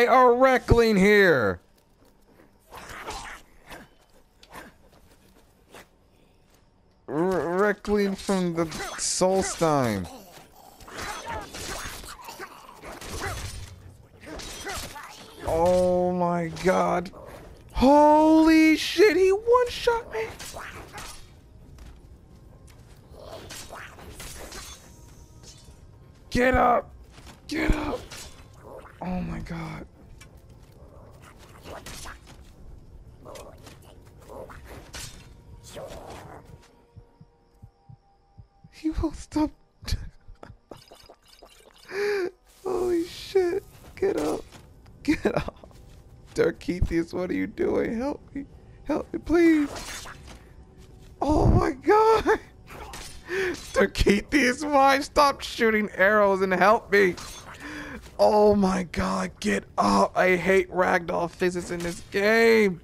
Why are Rekling here? R Rekling from the Solstheim. Oh my god. Holy shit, he one shot me. Get up! Get up! Oh my god. He won't stop. Holy shit. Get up. Get up. Darkethius, what are you doing? Help me. Help me, please. Oh my god. Darkethius, why? Stop shooting arrows and help me. Oh my god, get up. I hate ragdoll physics in this game.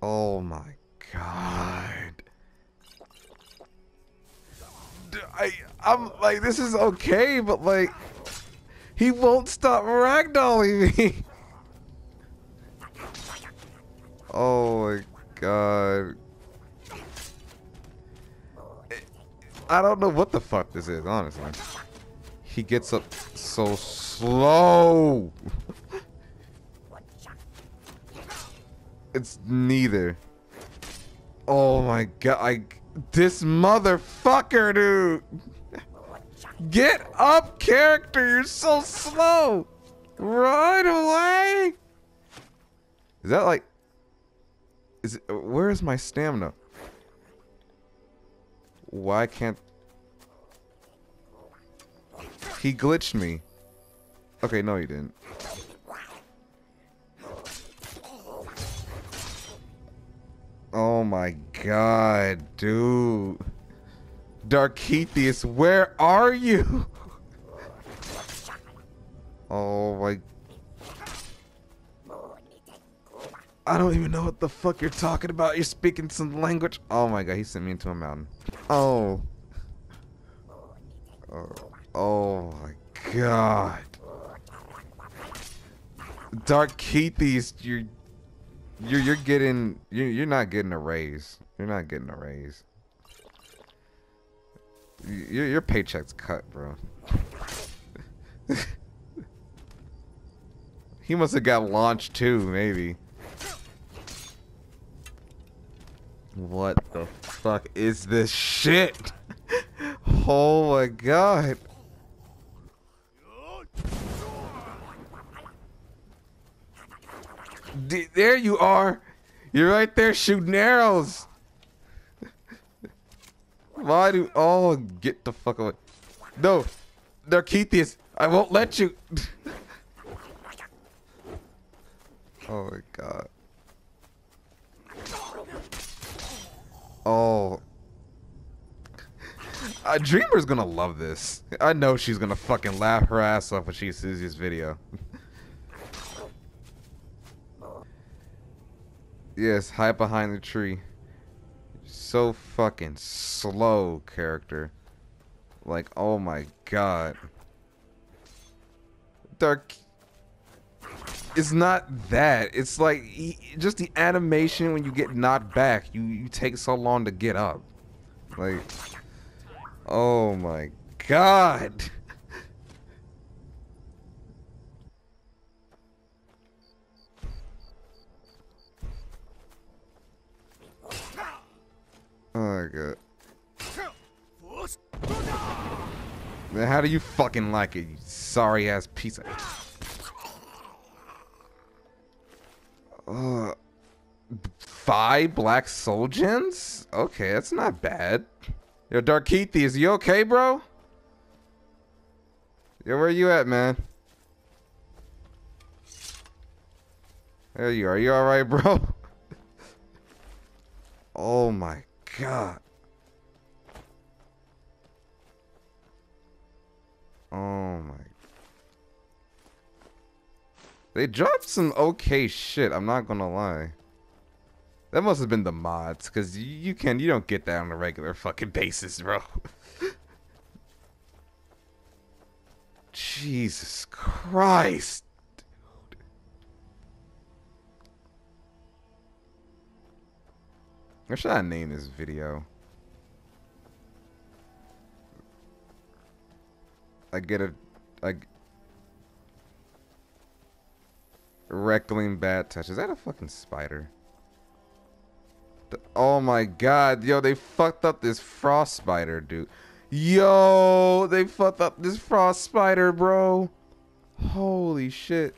Oh my god. I I'm like this is okay, but like he won't stop ragdolling me. oh my god. I don't know what the fuck this is, honestly. He gets up so slow. it's neither. Oh my god, I this motherfucker, dude. Get up, character. You're so slow. Run away. Is that like... Is it, where is my stamina? Why can't... He glitched me. Okay, no he didn't. Oh my god, dude. Darkethius, where are you? Oh my... I don't even know what the fuck you're talking about. You're speaking some language. Oh my god, he sent me into a mountain. Oh. Oh, oh my god. Darkethius, you're you're you're getting you're you're not getting a raise. You're not getting a raise. Your your paycheck's cut, bro. he must have got launched too, maybe. What the fuck is this shit? oh my god. D there you are. You're right there shooting arrows. Why do... Oh, get the fuck away. No. Darkethius, I won't let you. oh my god. Oh. Uh, Dreamer's gonna love this. I know she's gonna fucking laugh her ass off when she sees this video. Yes, hide behind the tree. So fucking slow character. Like, oh my god. Dark. It's not that. It's like just the animation when you get knocked back. You you take so long to get up. Like, oh my god. God. Then how do you fucking like it, you sorry ass piece of Uh five black soul gems? Okay, that's not bad. Yo, Darkethius, is you okay, bro? Yo, where you at, man? There you are. You alright, bro? oh my god. Oh my. They dropped some okay shit, I'm not gonna lie. That must have been the mods, cause you, you can you don't get that on a regular fucking basis, bro. Jesus Christ. What should I name this video? I get a like Rekling bat touch. Is that a fucking spider? The, oh my god, yo, they fucked up this frost spider, dude. Yo, they fucked up this frost spider, bro. Holy shit.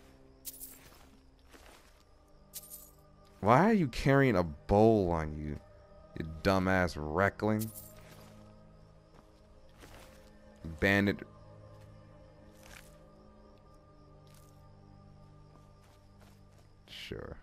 Why are you carrying a bowl on you, you dumbass Rekling? Bandit Sure.